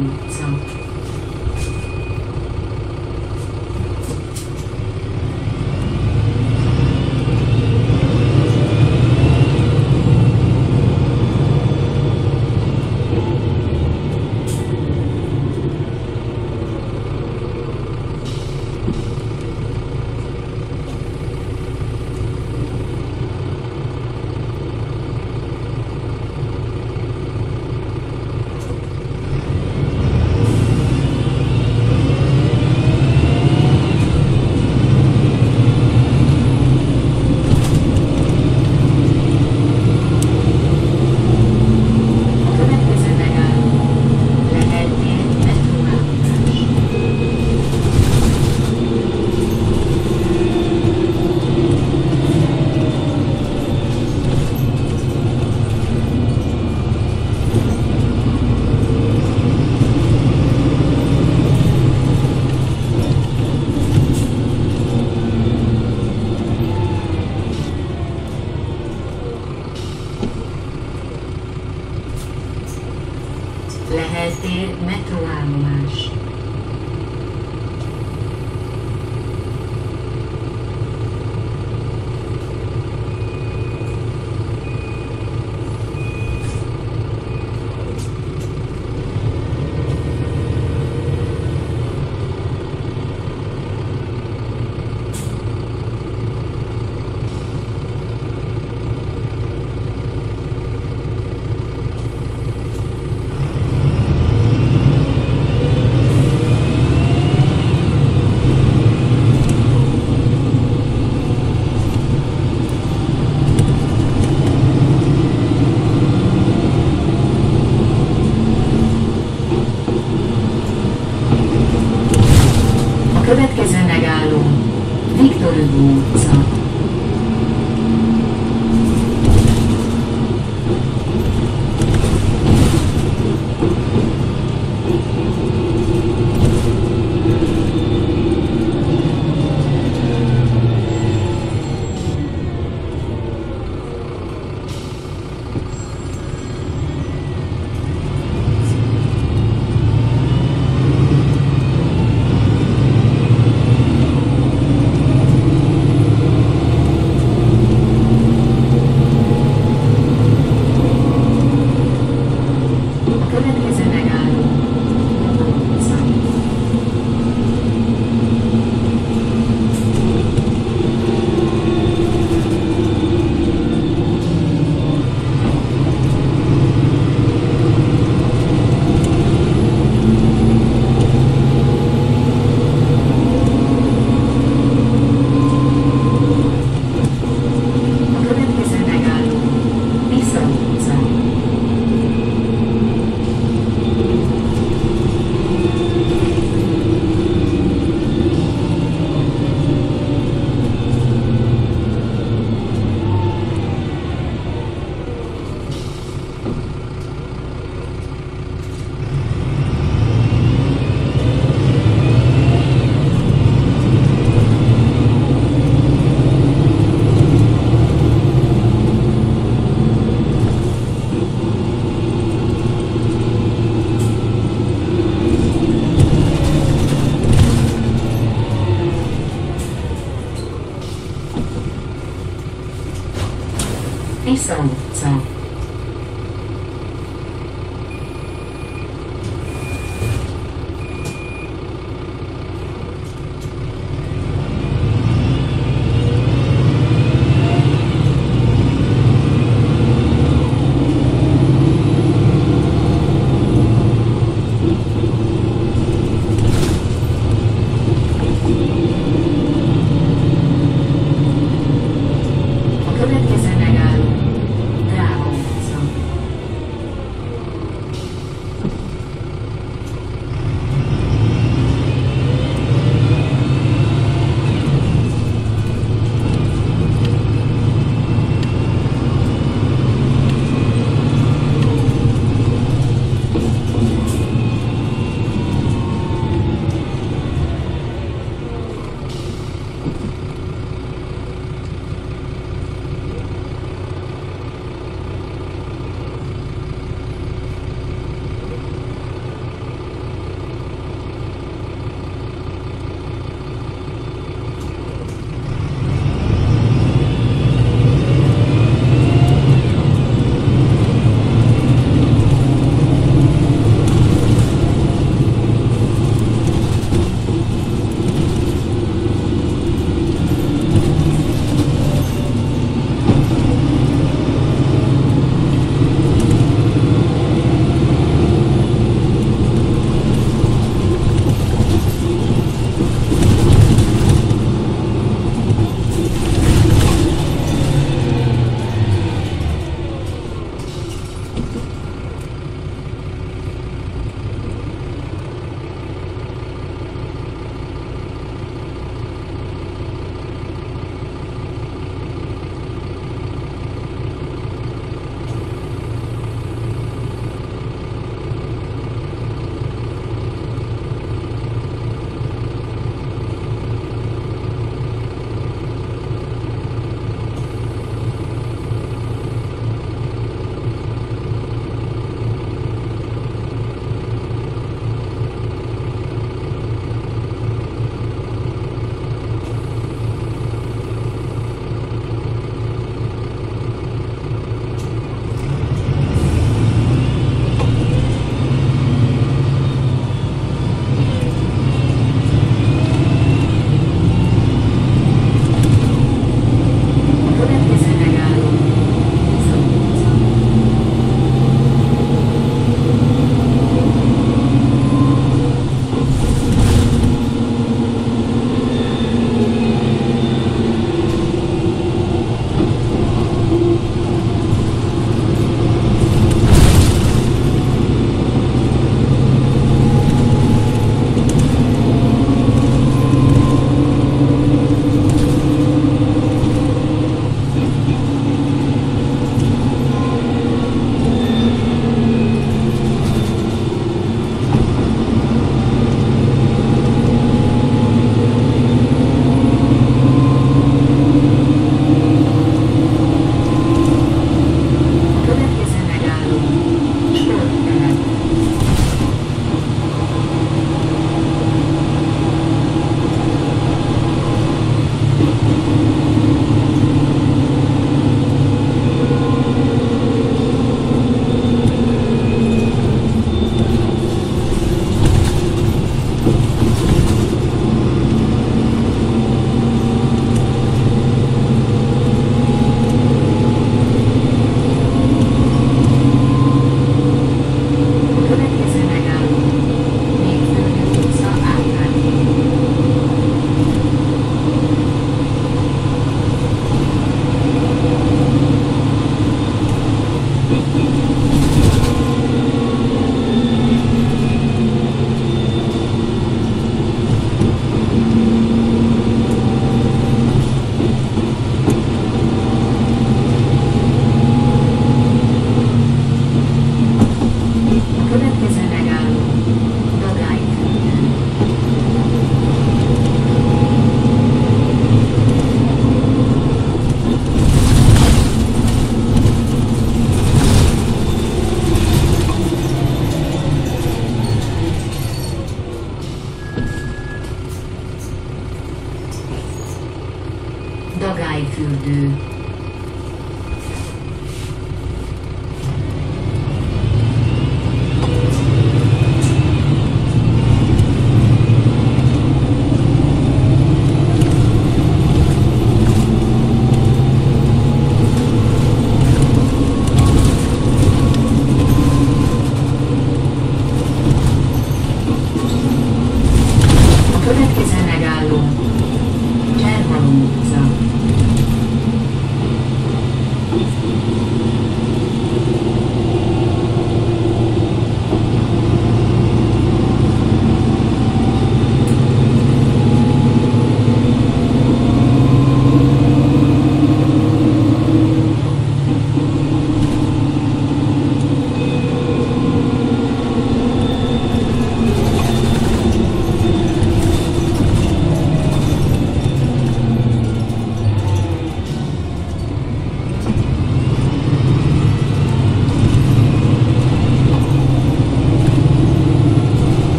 Amen. Tér, metróállomás. 5 3 coração.